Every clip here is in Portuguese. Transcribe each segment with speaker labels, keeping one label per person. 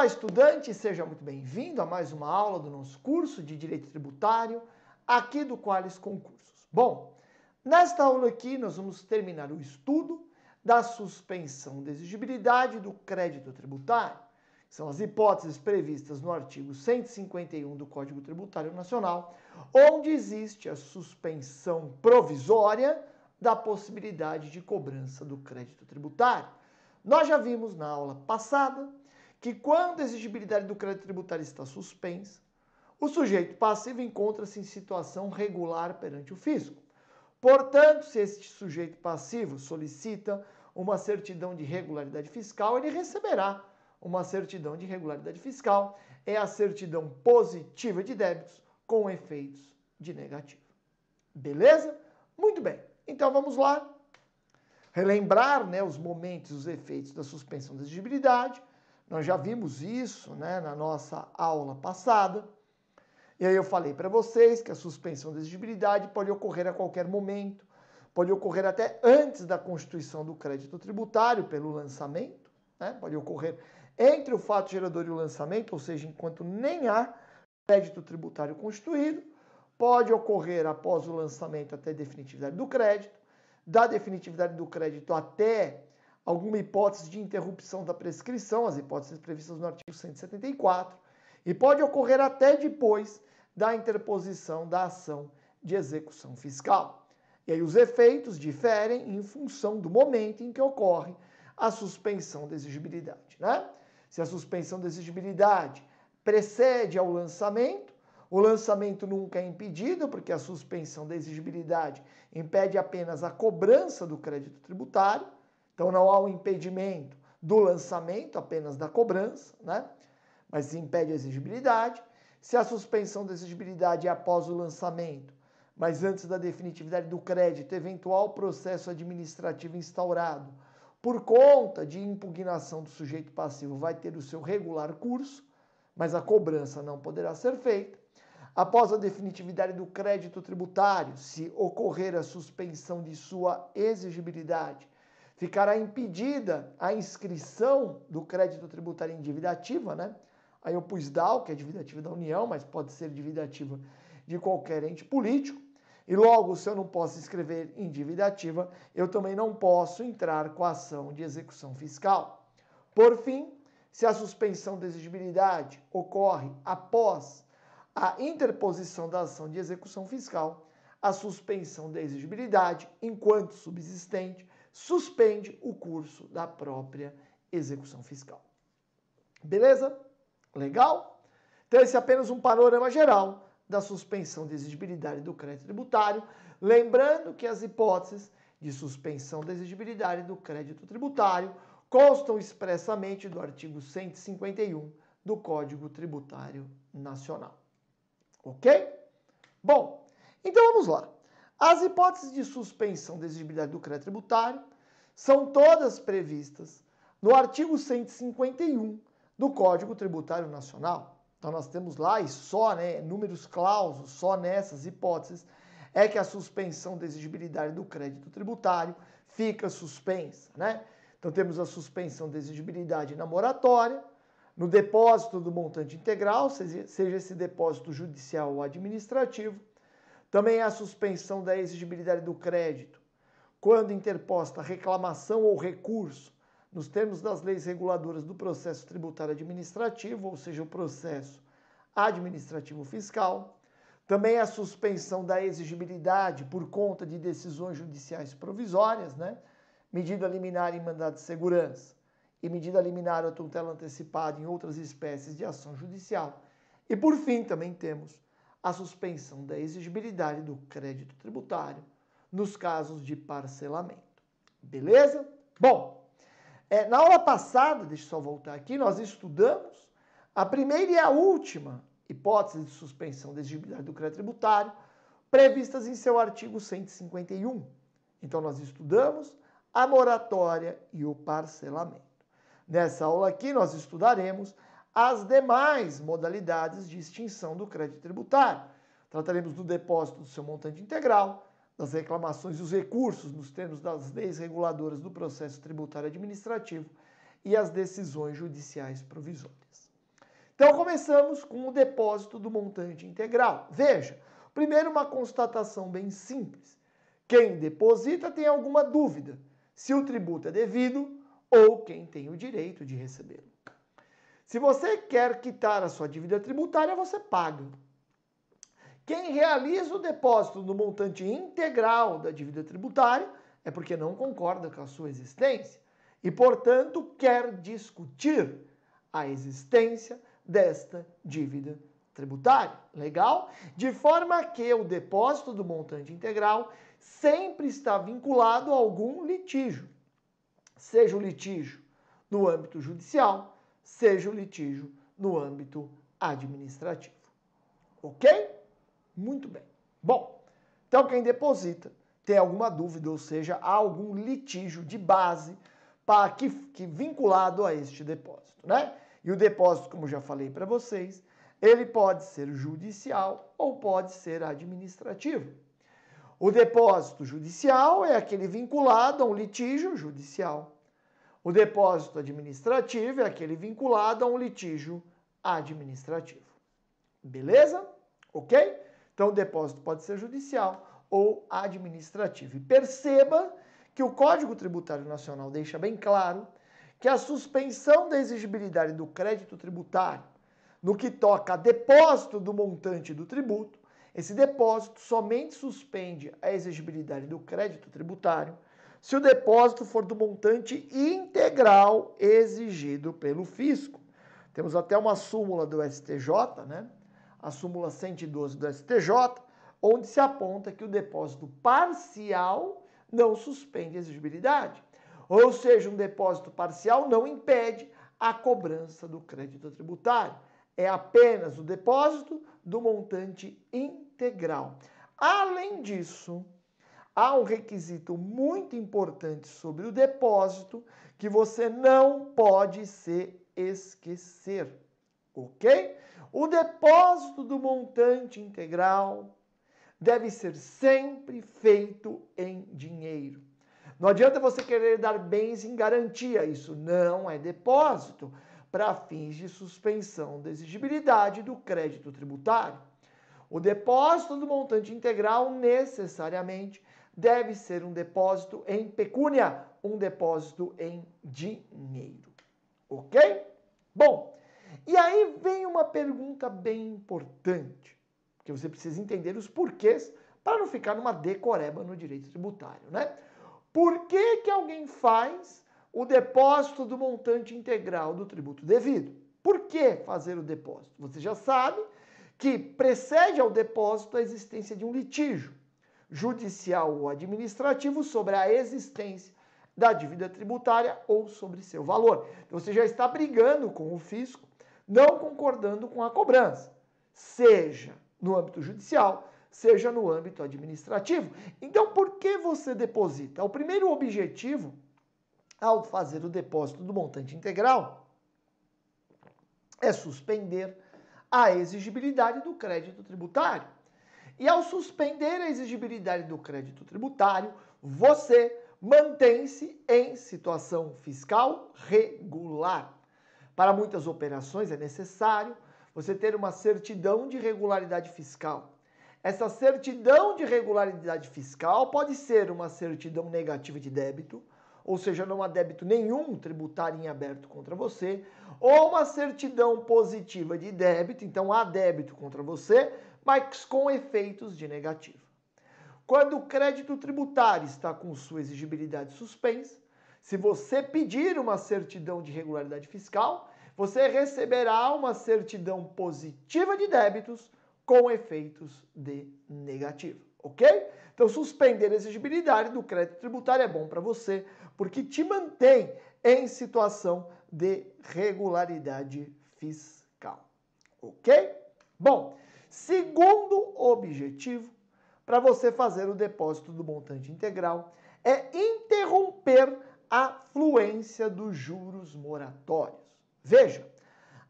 Speaker 1: Olá, estudante, seja muito bem-vindo a mais uma aula do nosso curso de Direito Tributário, aqui do Qualis Concursos. Bom, nesta aula aqui nós vamos terminar o estudo da suspensão de exigibilidade do crédito tributário, que são as hipóteses previstas no artigo 151 do Código Tributário Nacional, onde existe a suspensão provisória da possibilidade de cobrança do crédito tributário. Nós já vimos na aula passada que quando a exigibilidade do crédito tributário está suspensa, o sujeito passivo encontra-se em situação regular perante o fisco. Portanto, se este sujeito passivo solicita uma certidão de regularidade fiscal, ele receberá uma certidão de regularidade fiscal. É a certidão positiva de débitos com efeitos de negativo. Beleza? Muito bem. Então vamos lá. Relembrar né, os momentos, os efeitos da suspensão da exigibilidade. Nós já vimos isso né, na nossa aula passada. E aí eu falei para vocês que a suspensão da exigibilidade pode ocorrer a qualquer momento, pode ocorrer até antes da constituição do crédito tributário pelo lançamento, né? pode ocorrer entre o fato gerador e o lançamento, ou seja, enquanto nem há crédito tributário constituído, pode ocorrer após o lançamento até definitividade do crédito, da definitividade do crédito até alguma hipótese de interrupção da prescrição, as hipóteses previstas no artigo 174, e pode ocorrer até depois da interposição da ação de execução fiscal. E aí os efeitos diferem em função do momento em que ocorre a suspensão da exigibilidade. Né? Se a suspensão da exigibilidade precede ao lançamento, o lançamento nunca é impedido, porque a suspensão da exigibilidade impede apenas a cobrança do crédito tributário. Então não há um impedimento do lançamento, apenas da cobrança, né? mas impede a exigibilidade. Se a suspensão da exigibilidade é após o lançamento, mas antes da definitividade do crédito, eventual processo administrativo instaurado por conta de impugnação do sujeito passivo vai ter o seu regular curso, mas a cobrança não poderá ser feita. Após a definitividade do crédito tributário, se ocorrer a suspensão de sua exigibilidade, ficará impedida a inscrição do crédito tributário em dívida ativa, né? Aí eu pus DAO, que é dívida ativa da União, mas pode ser dívida ativa de qualquer ente político. E logo, se eu não posso inscrever em dívida ativa, eu também não posso entrar com a ação de execução fiscal. Por fim, se a suspensão da exigibilidade ocorre após a interposição da ação de execução fiscal, a suspensão da exigibilidade, enquanto subsistente, suspende o curso da própria execução fiscal. Beleza? Legal? Então, esse é apenas um panorama geral da suspensão de exigibilidade do crédito tributário. Lembrando que as hipóteses de suspensão da exigibilidade do crédito tributário constam expressamente do artigo 151 do Código Tributário Nacional. Ok? Bom, então vamos lá. As hipóteses de suspensão da exigibilidade do crédito tributário são todas previstas no artigo 151 do Código Tributário Nacional. Então nós temos lá e só, né, números clausos, só nessas hipóteses é que a suspensão da exigibilidade do crédito tributário fica suspensa, né? Então temos a suspensão da exigibilidade na moratória, no depósito do montante integral, seja esse depósito judicial ou administrativo, também a suspensão da exigibilidade do crédito, quando interposta reclamação ou recurso nos termos das leis reguladoras do processo tributário administrativo, ou seja, o processo administrativo fiscal. Também a suspensão da exigibilidade por conta de decisões judiciais provisórias, né? medida liminar em mandado de segurança e medida liminar ou tutela antecipada em outras espécies de ação judicial. E por fim, também temos a suspensão da exigibilidade do crédito tributário nos casos de parcelamento. Beleza? Bom, é, na aula passada, deixa eu só voltar aqui, nós estudamos a primeira e a última hipótese de suspensão da exigibilidade do crédito tributário previstas em seu artigo 151. Então, nós estudamos a moratória e o parcelamento. Nessa aula aqui, nós estudaremos as demais modalidades de extinção do crédito tributário. Trataremos do depósito do seu montante integral, das reclamações e os recursos nos termos das leis reguladoras do processo tributário administrativo e as decisões judiciais provisórias. Então começamos com o depósito do montante integral. Veja, primeiro uma constatação bem simples. Quem deposita tem alguma dúvida se o tributo é devido ou quem tem o direito de recebê-lo. Se você quer quitar a sua dívida tributária, você paga. Quem realiza o depósito do montante integral da dívida tributária é porque não concorda com a sua existência e, portanto, quer discutir a existência desta dívida tributária. Legal? De forma que o depósito do montante integral sempre está vinculado a algum litígio, seja o litígio no âmbito judicial, seja o litígio no âmbito administrativo. Ok? Muito bem. Bom, então quem deposita tem alguma dúvida, ou seja, há algum litígio de base para que, que vinculado a este depósito, né? E o depósito, como já falei para vocês, ele pode ser judicial ou pode ser administrativo. O depósito judicial é aquele vinculado a um litígio judicial. O depósito administrativo é aquele vinculado a um litígio administrativo. Beleza? Ok? Então, o depósito pode ser judicial ou administrativo. E perceba que o Código Tributário Nacional deixa bem claro que a suspensão da exigibilidade do crédito tributário no que toca a depósito do montante do tributo, esse depósito somente suspende a exigibilidade do crédito tributário se o depósito for do montante integral exigido pelo fisco. Temos até uma súmula do STJ, né? A súmula 112 do STJ, onde se aponta que o depósito parcial não suspende a exigibilidade. Ou seja, um depósito parcial não impede a cobrança do crédito tributário. É apenas o depósito do montante integral. Além disso, há um requisito muito importante sobre o depósito que você não pode se esquecer, ok? O depósito do montante integral deve ser sempre feito em dinheiro. Não adianta você querer dar bens em garantia, isso não é depósito para fins de suspensão da exigibilidade do crédito tributário. O depósito do montante integral necessariamente deve ser um depósito em pecúnia, um depósito em dinheiro. Ok? Bom, e aí vem uma pergunta bem importante, que você precisa entender os porquês para não ficar numa decoreba no direito tributário, né? Por que, que alguém faz o depósito do montante integral do tributo devido? Por que fazer o depósito? Você já sabe que precede ao depósito a existência de um litígio judicial ou administrativo sobre a existência da dívida tributária ou sobre seu valor. Então, você já está brigando com o fisco, não concordando com a cobrança, seja no âmbito judicial, seja no âmbito administrativo. Então, por que você deposita? O primeiro objetivo, ao fazer o depósito do montante integral, é suspender a exigibilidade do crédito tributário. E ao suspender a exigibilidade do crédito tributário, você mantém-se em situação fiscal regular. Para muitas operações é necessário você ter uma certidão de regularidade fiscal. Essa certidão de regularidade fiscal pode ser uma certidão negativa de débito, ou seja, não há débito nenhum tributário em aberto contra você, ou uma certidão positiva de débito, então há débito contra você, mas com efeitos de negativa. Quando o crédito tributário está com sua exigibilidade suspensa, se você pedir uma certidão de regularidade fiscal, você receberá uma certidão positiva de débitos com efeitos de negativo, ok? Então, suspender a exigibilidade do crédito tributário é bom para você, porque te mantém em situação de regularidade fiscal, ok? Bom, segundo objetivo para você fazer o depósito do montante integral é interromper a fluência dos juros moratórios. Veja,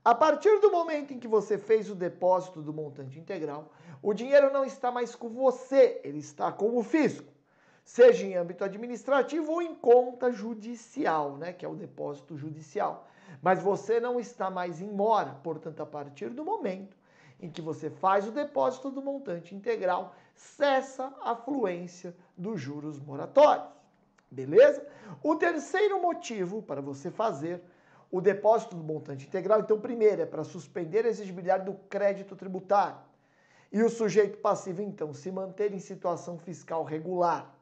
Speaker 1: a partir do momento em que você fez o depósito do montante integral, o dinheiro não está mais com você, ele está com o fisco, seja em âmbito administrativo ou em conta judicial, né, que é o depósito judicial. Mas você não está mais em mora, portanto, a partir do momento em que você faz o depósito do montante integral, cessa a fluência dos juros moratórios. Beleza? O terceiro motivo para você fazer o depósito do montante integral, então, primeiro, é para suspender a exigibilidade do crédito tributário. E o sujeito passivo, então, se manter em situação fiscal regular.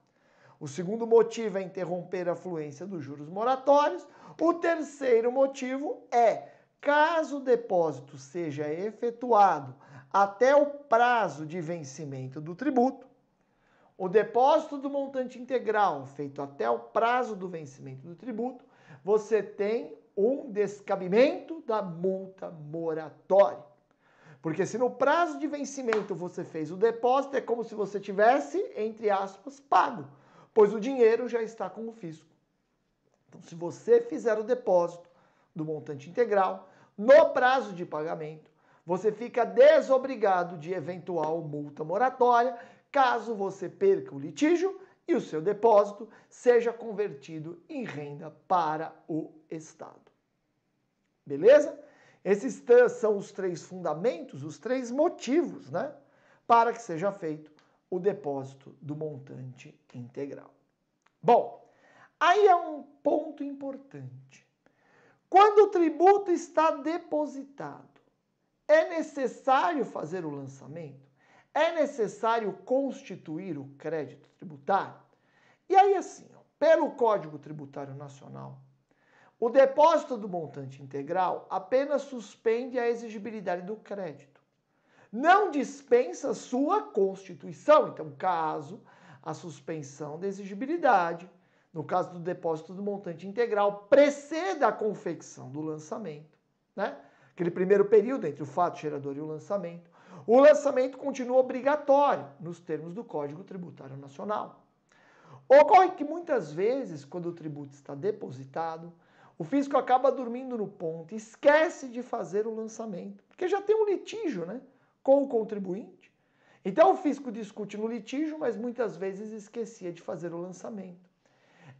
Speaker 1: O segundo motivo é interromper a fluência dos juros moratórios. O terceiro motivo é, caso o depósito seja efetuado até o prazo de vencimento do tributo, o depósito do montante integral feito até o prazo do vencimento do tributo, você tem um descabimento da multa moratória. Porque se no prazo de vencimento você fez o depósito, é como se você tivesse, entre aspas, pago, pois o dinheiro já está com o fisco. Então, se você fizer o depósito do montante integral no prazo de pagamento, você fica desobrigado de eventual multa moratória, caso você perca o litígio e o seu depósito seja convertido em renda para o Estado. Beleza? Esses são os três fundamentos, os três motivos, né? Para que seja feito o depósito do montante integral. Bom, aí é um ponto importante. Tributo está depositado, é necessário fazer o lançamento? É necessário constituir o crédito tributário? E aí, assim, ó, pelo Código Tributário Nacional, o depósito do montante integral apenas suspende a exigibilidade do crédito. Não dispensa sua constituição. Então, caso a suspensão da exigibilidade, no caso do depósito do montante integral, preceda a confecção do lançamento, né? Aquele primeiro período entre o fato gerador e o lançamento, o lançamento continua obrigatório nos termos do Código Tributário Nacional. Ocorre que muitas vezes, quando o tributo está depositado, o fisco acaba dormindo no ponto, esquece de fazer o lançamento, porque já tem um litígio né, com o contribuinte. Então o fisco discute no litígio, mas muitas vezes esquecia de fazer o lançamento.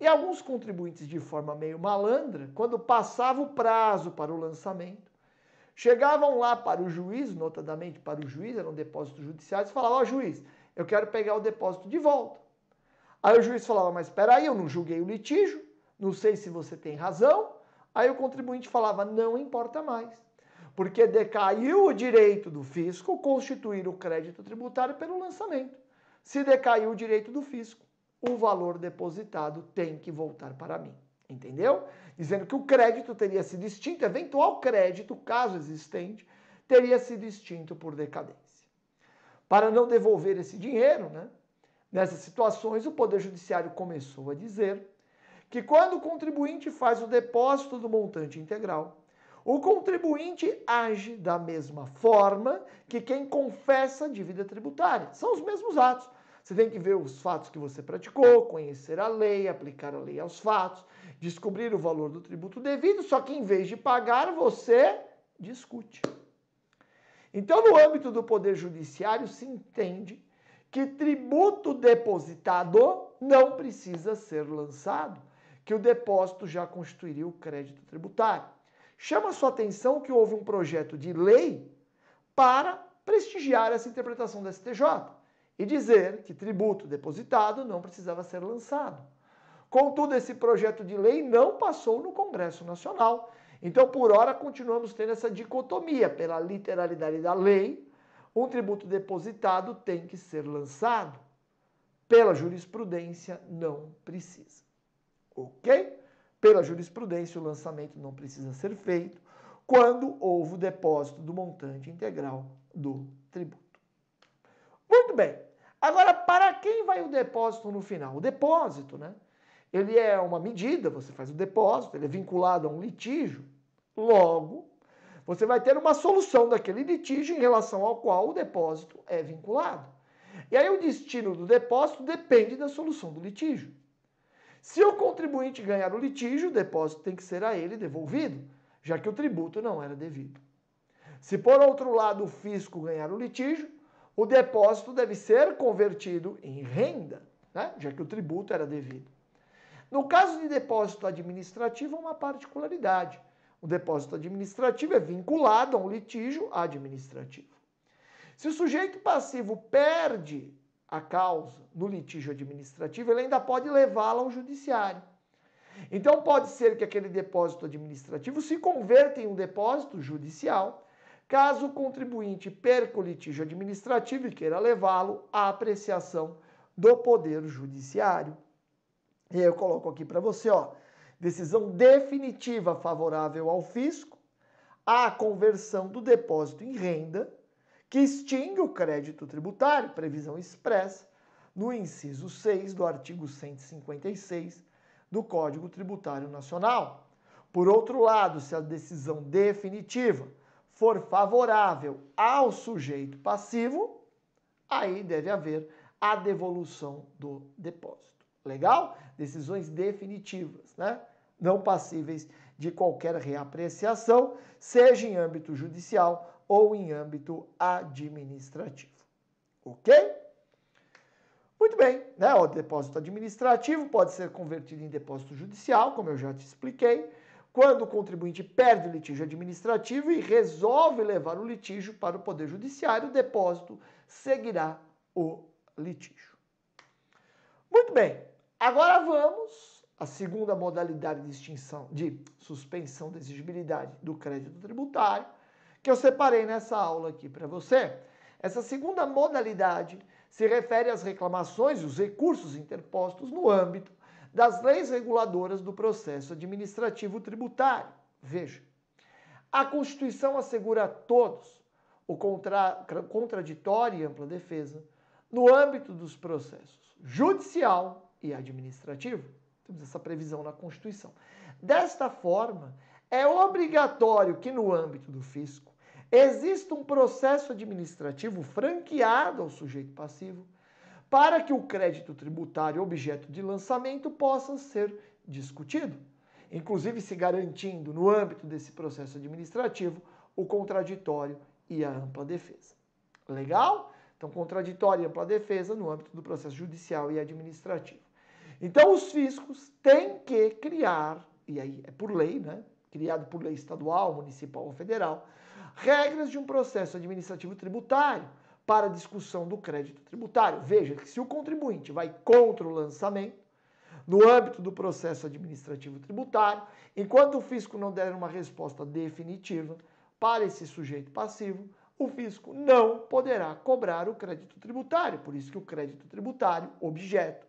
Speaker 1: E alguns contribuintes, de forma meio malandra, quando passava o prazo para o lançamento, chegavam lá para o juiz, notadamente para o juiz, eram depósitos judiciais, e falavam: Ó, oh, juiz, eu quero pegar o depósito de volta. Aí o juiz falava: Mas espera aí, eu não julguei o litígio, não sei se você tem razão. Aí o contribuinte falava, não importa mais, porque decaiu o direito do fisco constituir o crédito tributário pelo lançamento. Se decaiu o direito do fisco, o valor depositado tem que voltar para mim. Entendeu? Dizendo que o crédito teria sido extinto, eventual crédito, caso existente, teria sido extinto por decadência. Para não devolver esse dinheiro, né? Nessas situações, o Poder Judiciário começou a dizer que quando o contribuinte faz o depósito do montante integral, o contribuinte age da mesma forma que quem confessa a dívida tributária. São os mesmos atos. Você tem que ver os fatos que você praticou, conhecer a lei, aplicar a lei aos fatos, descobrir o valor do tributo devido, só que em vez de pagar, você discute. Então, no âmbito do Poder Judiciário, se entende que tributo depositado não precisa ser lançado que o depósito já constituiria o crédito tributário. Chama sua atenção que houve um projeto de lei para prestigiar essa interpretação da STJ e dizer que tributo depositado não precisava ser lançado. Contudo, esse projeto de lei não passou no Congresso Nacional. Então, por hora, continuamos tendo essa dicotomia. Pela literalidade da lei, um tributo depositado tem que ser lançado. Pela jurisprudência, não precisa ok? Pela jurisprudência, o lançamento não precisa ser feito quando houve o depósito do montante integral do tributo. Muito bem. Agora, para quem vai o depósito no final? O depósito, né? Ele é uma medida, você faz o depósito, ele é vinculado a um litígio. Logo, você vai ter uma solução daquele litígio em relação ao qual o depósito é vinculado. E aí o destino do depósito depende da solução do litígio. Se o contribuinte ganhar o litígio, o depósito tem que ser a ele devolvido, já que o tributo não era devido. Se, por outro lado, o fisco ganhar o litígio, o depósito deve ser convertido em renda, né? já que o tributo era devido. No caso de depósito administrativo, uma particularidade. O depósito administrativo é vinculado a um litígio administrativo. Se o sujeito passivo perde a causa no litígio administrativo, ele ainda pode levá-la ao judiciário. Então pode ser que aquele depósito administrativo se converta em um depósito judicial, caso o contribuinte perca o litígio administrativo e queira levá-lo à apreciação do poder judiciário. E aí eu coloco aqui para você, ó, decisão definitiva favorável ao fisco, a conversão do depósito em renda, que extingue o crédito tributário, previsão expressa, no inciso 6 do artigo 156 do Código Tributário Nacional. Por outro lado, se a decisão definitiva for favorável ao sujeito passivo, aí deve haver a devolução do depósito. Legal? Decisões definitivas, né? Não passíveis de qualquer reapreciação, seja em âmbito judicial ou em âmbito administrativo. Ok? Muito bem, né? O depósito administrativo pode ser convertido em depósito judicial, como eu já te expliquei, quando o contribuinte perde o litígio administrativo e resolve levar o litígio para o Poder Judiciário, o depósito seguirá o litígio. Muito bem, agora vamos à segunda modalidade de extinção, de suspensão da exigibilidade do crédito tributário, que eu separei nessa aula aqui para você. Essa segunda modalidade se refere às reclamações e os recursos interpostos no âmbito das leis reguladoras do processo administrativo tributário. Veja, a Constituição assegura a todos o contra, contraditório e ampla defesa no âmbito dos processos judicial e administrativo. Temos essa previsão na Constituição. Desta forma, é obrigatório que no âmbito do fisco exista um processo administrativo franqueado ao sujeito passivo para que o crédito tributário objeto de lançamento possa ser discutido, inclusive se garantindo no âmbito desse processo administrativo o contraditório e a ampla defesa. Legal? Então, contraditório e ampla defesa no âmbito do processo judicial e administrativo. Então, os fiscos têm que criar, e aí é por lei, né? Criado por lei estadual, municipal ou federal, regras de um processo administrativo tributário para discussão do crédito tributário. Veja que se o contribuinte vai contra o lançamento, no âmbito do processo administrativo tributário, enquanto o fisco não der uma resposta definitiva para esse sujeito passivo, o fisco não poderá cobrar o crédito tributário. Por isso que o crédito tributário, objeto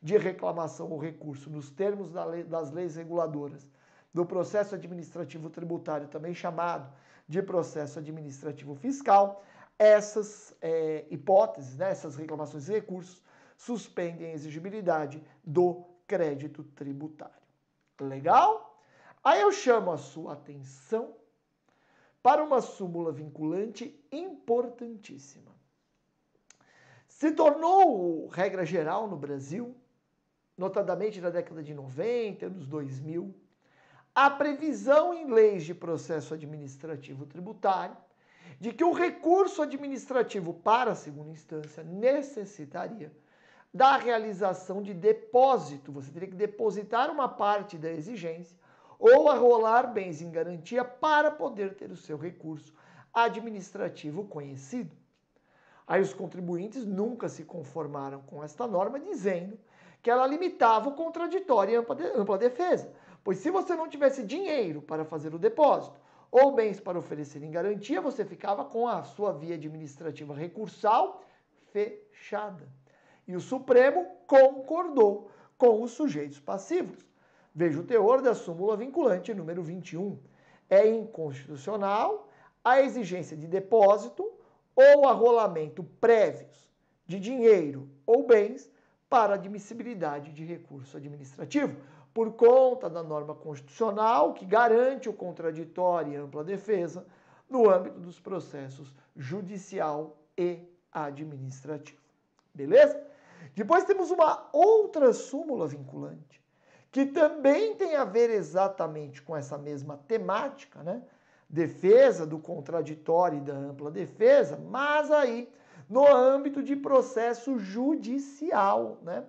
Speaker 1: de reclamação ou recurso nos termos das leis reguladoras do processo administrativo tributário, também chamado de processo administrativo fiscal, essas é, hipóteses, né, essas reclamações e recursos, suspendem a exigibilidade do crédito tributário. Legal? Aí eu chamo a sua atenção para uma súmula vinculante importantíssima. Se tornou regra geral no Brasil, notadamente na década de 90, anos 2000, a previsão em leis de processo administrativo tributário de que o recurso administrativo para a segunda instância necessitaria da realização de depósito. Você teria que depositar uma parte da exigência ou arrolar bens em garantia para poder ter o seu recurso administrativo conhecido. Aí os contribuintes nunca se conformaram com esta norma, dizendo que ela limitava o contraditório e ampla defesa. Pois se você não tivesse dinheiro para fazer o depósito ou bens para oferecer em garantia, você ficava com a sua via administrativa recursal fechada. E o Supremo concordou com os sujeitos passivos. Veja o teor da súmula vinculante número 21. É inconstitucional a exigência de depósito ou arrolamento prévios de dinheiro ou bens para admissibilidade de recurso administrativo, por conta da norma constitucional que garante o contraditório e ampla defesa no âmbito dos processos judicial e administrativo. Beleza? Depois temos uma outra súmula vinculante que também tem a ver exatamente com essa mesma temática, né? Defesa do contraditório e da ampla defesa, mas aí no âmbito de processo judicial, né?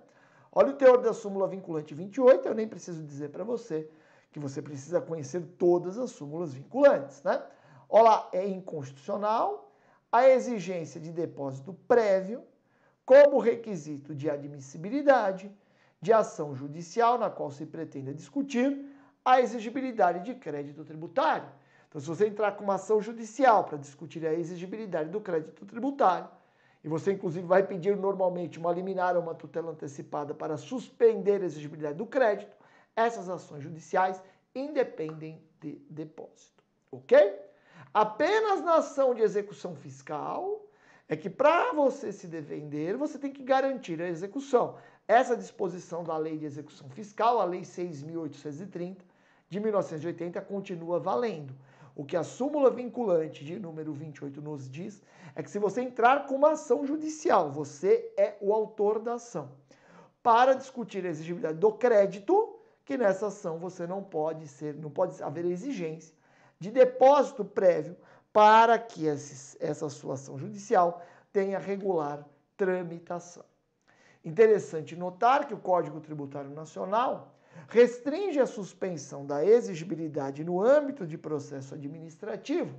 Speaker 1: Olha o teor da súmula vinculante 28, eu nem preciso dizer para você que você precisa conhecer todas as súmulas vinculantes, né? Olha é inconstitucional a exigência de depósito prévio como requisito de admissibilidade de ação judicial na qual se pretenda discutir a exigibilidade de crédito tributário. Então, se você entrar com uma ação judicial para discutir a exigibilidade do crédito tributário, e você inclusive vai pedir normalmente uma liminar ou uma tutela antecipada para suspender a exigibilidade do crédito, essas ações judiciais independem de depósito, ok? Apenas na ação de execução fiscal é que para você se defender, você tem que garantir a execução. Essa disposição da Lei de Execução Fiscal, a Lei 6.830 de 1980, continua valendo. O que a súmula vinculante de número 28 nos diz é que se você entrar com uma ação judicial, você é o autor da ação. Para discutir a exigibilidade do crédito, que nessa ação você não pode ser, não pode haver exigência de depósito prévio para que essa sua ação judicial tenha regular tramitação. Interessante notar que o Código Tributário Nacional restringe a suspensão da exigibilidade no âmbito de processo administrativo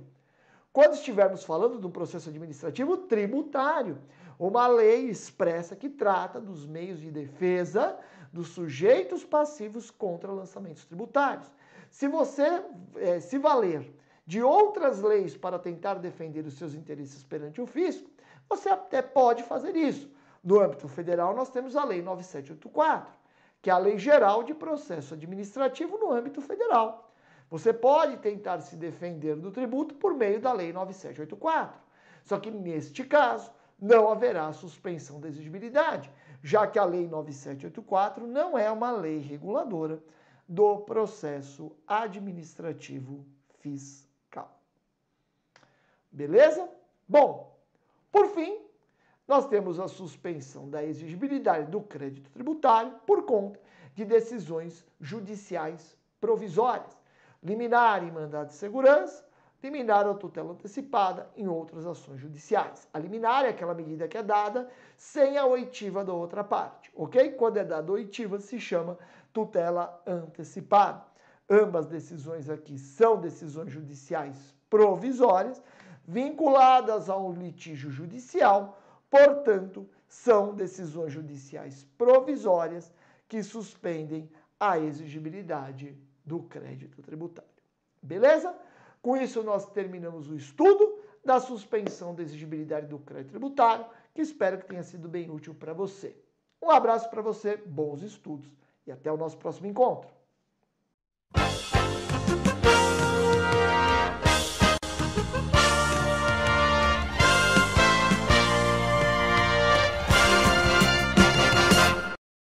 Speaker 1: quando estivermos falando um processo administrativo tributário, uma lei expressa que trata dos meios de defesa dos sujeitos passivos contra lançamentos tributários. Se você é, se valer de outras leis para tentar defender os seus interesses perante o fisco, você até pode fazer isso. No âmbito federal, nós temos a Lei 9784, que é a Lei Geral de Processo Administrativo no âmbito federal. Você pode tentar se defender do tributo por meio da Lei 9784. Só que neste caso, não haverá suspensão da exigibilidade, já que a Lei 9784 não é uma lei reguladora do processo administrativo fiscal. Beleza? Bom, por fim, nós temos a suspensão da exigibilidade do crédito tributário por conta de decisões judiciais provisórias liminar em mandado de segurança, liminar ou tutela antecipada em outras ações judiciais. A liminar é aquela medida que é dada sem a oitiva da outra parte, ok? Quando é dada oitiva, se chama tutela antecipada. Ambas decisões aqui são decisões judiciais provisórias, vinculadas a um litígio judicial, portanto, são decisões judiciais provisórias que suspendem a exigibilidade do crédito tributário. Beleza? Com isso, nós terminamos o estudo da suspensão da exigibilidade do crédito tributário, que espero que tenha sido bem útil para você. Um abraço para você, bons estudos e até o nosso próximo encontro.